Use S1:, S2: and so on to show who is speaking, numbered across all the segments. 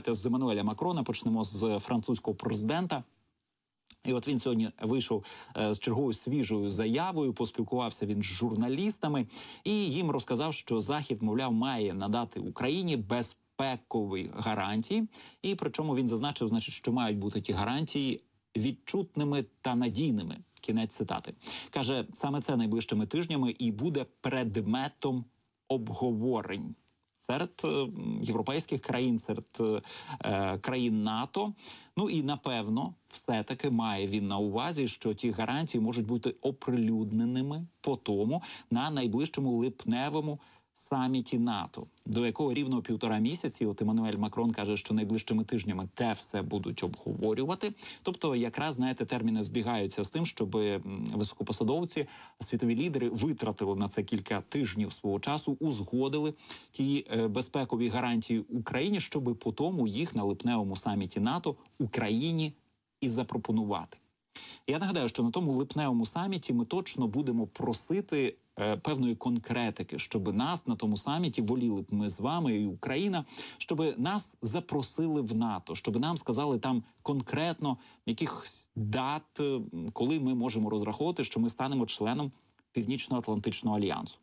S1: Давайте з Еммануеля Макрона почнемо з французького президента. І от він сьогодні вийшов е, з черговою свіжою заявою. Поспілкувався він з журналістами і їм розказав, що захід, мовляв, має надати Україні безпекові гарантії. І причому він зазначив, значить, що мають бути ті гарантії відчутними та надійними. Кінець цитати каже саме це найближчими тижнями і буде предметом обговорень серед е, європейських країн, серед е, країн НАТО. Ну і напевно, все таки має він на увазі, що ті гарантії можуть бути оприлюдненими по тому на найближчому липневому саміті НАТО, до якого рівно півтора місяці, от Еммануель Макрон каже, що найближчими тижнями те все будуть обговорювати. Тобто, якраз знаєте, терміни збігаються з тим, щоб високопосадовці, світові лідери витратили на це кілька тижнів свого часу, узгодили ті е, безпекові гарантії Україні, щоб по тому їх на липневому саміті НАТО Україні і запропонувати. Я нагадаю, що на тому липневому саміті ми точно будемо просити певної конкретики, щоб нас на тому саміті воліли б ми з вами і Україна, щоб нас запросили в НАТО, щоб нам сказали там конкретно яких дат, е, коли ми можемо розраховувати, що ми станемо членом Північно-Атлантичного альянсу.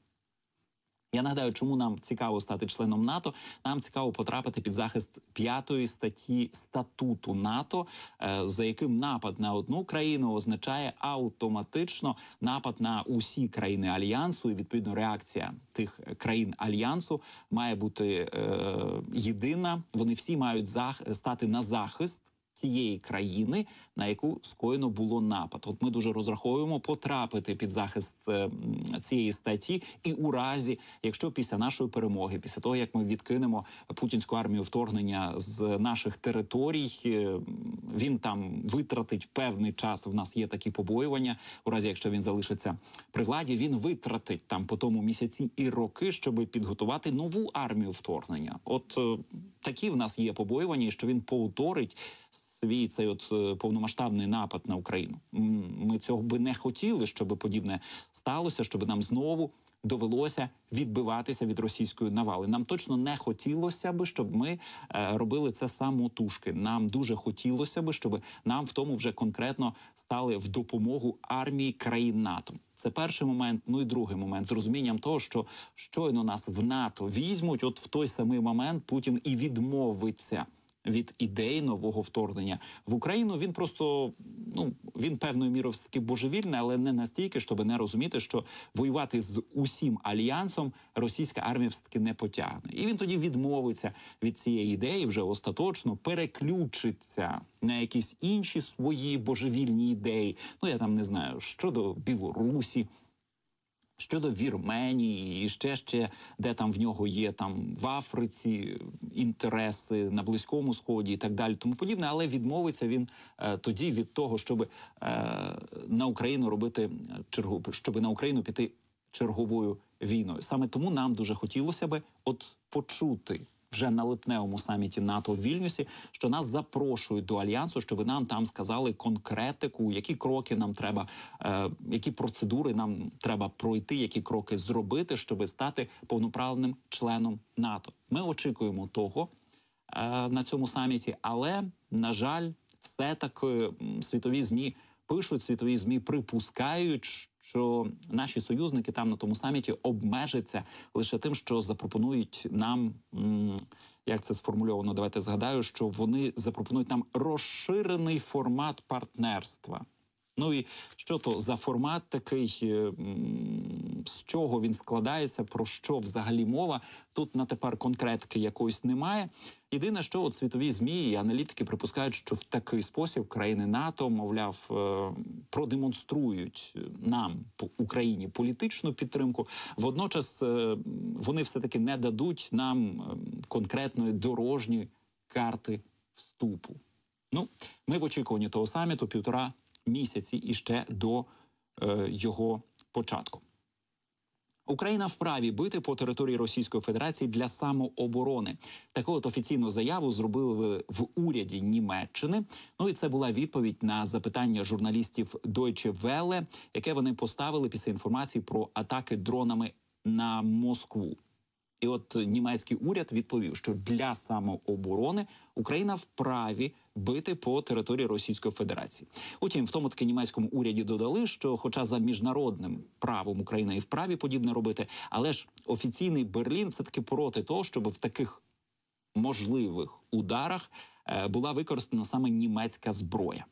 S1: Я нагадаю, чому нам цікаво стати членом НАТО. Нам цікаво потрапити під захист п'ятої статті статуту НАТО, е, за яким напад на одну країну означає автоматично напад на усі країни альянсу. І відповідно реакція тих країн альянсу має бути е, єдина. Вони всі мають зах стати на захист тієї країни, на яку скоєно було напад. От ми дуже розраховуємо потрапити під захист е, цієї статті, і у разі, якщо після нашої перемоги, після того як ми відкинемо путінську армію вторгнення з наших територій, е, він там витратить певний час. В нас є такі побоювання. У разі якщо він залишиться при владі, він витратить там по тому місяці і роки, щоб підготувати нову армію вторгнення. От е, такі в нас є побоювання, що він повторить свій цей от е, повномасштабний напад на Україну. Ми цього би не хотіли, щоб подібне сталося, щоб нам знову довелося відбиватися від російської навали. Нам точно не хотілося би, щоб ми е, робили це самотужки. Нам дуже хотілося би, щоб нам в тому вже конкретно стали в допомогу армії країн НАТО. Це перший момент. Ну і другий момент з розумінням того, що щойно нас в НАТО візьмуть, от в той самий момент Путін і відмовиться від ідей нового вторгнення в Україну. Він просто ну він певною мірою все таки божевільний, але не настільки, щоб не розуміти, що воювати з усім альянсом російська армія все таки не потягне, і він тоді відмовиться від цієї ідеї, вже остаточно переключиться на якісь інші свої божевільні ідеї. Ну я там не знаю щодо Білорусі. Щодо Вірменії, і ще ще де там в нього є там в Африці інтереси на близькому сході і так далі, тому подібне, але відмовиться він е, тоді від того, щоб е, на Україну робити чергу, щоб на Україну піти черговою війною. Саме тому нам дуже хотілося би от почути вже на липневому саміті НАТО в Вільнюсі, що нас запрошують до альянсу, щоб нам там сказали конкретику, які кроки нам треба, е, які процедури нам треба пройти, які кроки зробити, щоб стати повноправним членом НАТО. Ми очікуємо того е, на цьому саміті, але на жаль, все таки світові змі пишуть світові змі, припускають що наші союзники там на тому саміті обмежаться лише тим, що запропонують нам. Як це сформульовано? Давайте згадаю, що вони запропонують нам розширений формат партнерства. Ну і що то за формат такий, е, з чого він складається, про що взагалі мова? Тут на тепер конкретки якоїсь немає. Єдине, що от світові змі і аналітики припускають, що в такий спосіб країни НАТО, мовляв, е, продемонструють нам по Україні політичну підтримку. Водночас е, вони все таки не дадуть нам конкретної дорожньої карти вступу. Ну, ми в очікуванні того саміту півтора місяці іще до е, його початку. Україна вправі бити по території Російської Федерації для самооборони. Таку от офіційну заяву зробили в уряді Німеччини. Ну і це була відповідь на запитання журналістів Deutsche Welle, яке вони поставили після інформації про атаки дронами на Москву. І от німецький уряд відповів, що для самооборони Україна вправі бити по території Російської Федерації. Утім, в тому таки німецькому уряді додали, що, хоча за міжнародним правом Україна і вправі подібне робити, але ж офіційний Берлін все таки проти того, щоб в таких можливих ударах е, була використана саме німецька зброя.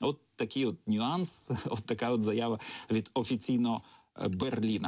S1: От такий от нюанс, от така от заява від офіційного е, Берліна.